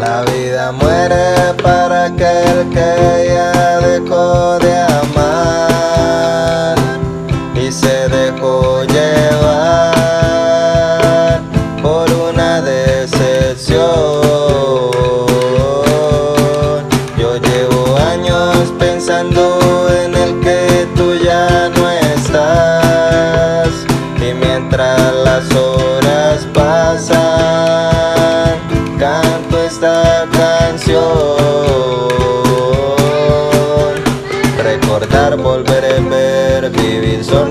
La vida muere para aquel que ya dejó de amar y se dejó llevar por una decepción. Yo llevo años pensando en el que tú ya no estás y mientras las horas pasan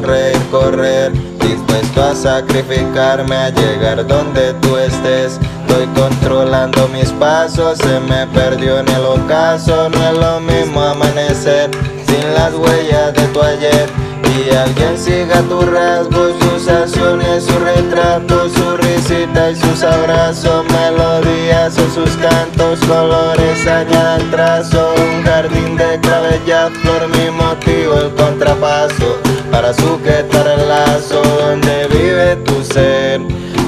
vivir, sonreír, correr, dispuesto a sacrificarme a llegar donde tú estés. Estoy controlando mis pasos, se me perdió en el ocaso, no es lo mismo amanecer sin las huellas de tu ayer. Y alguien siga tus rasgos, sus acciones, su retrato, su risita y sus abrazos, melodías o sus cantos, colores añadan trazo, un jardín de clavellas, flor mi motivo, el contrapaso, para sujetar el lazo donde vive tu ser.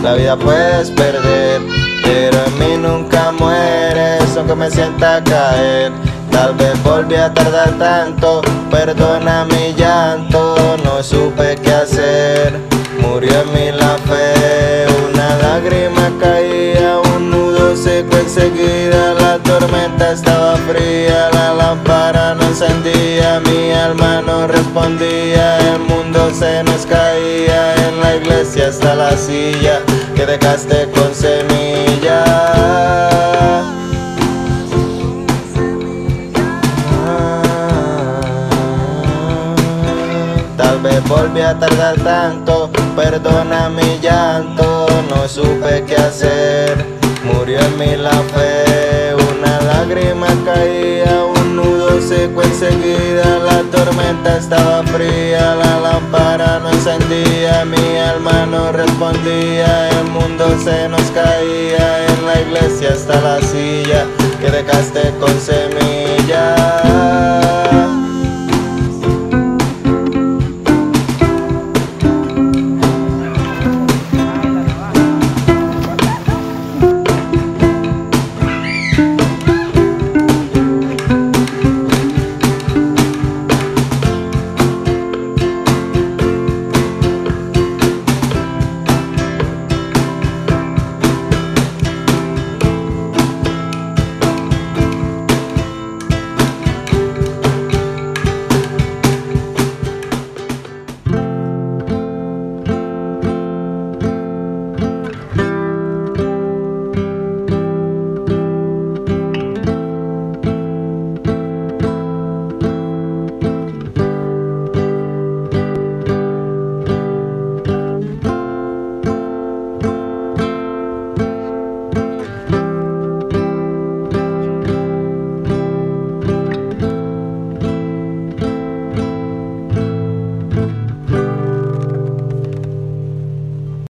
La vida puedes perder, pero en mí nunca mueres, aunque me sienta caer. Tal vez volví a tardar tanto, perdona mi llanto, no supe qué encendía, mi alma no respondía, el mundo se nos caía, en la iglesia está la silla que dejaste con semilla. Tal vez volví a tardar tanto, perdona mi llanto, no supe qué hacer. Murió en mí la fe, una lágrima caía, enseguida, la tormenta estaba fría, la lámpara no encendía, mi alma no respondía, el mundo se nos caía, en la iglesia está la silla que dejaste con.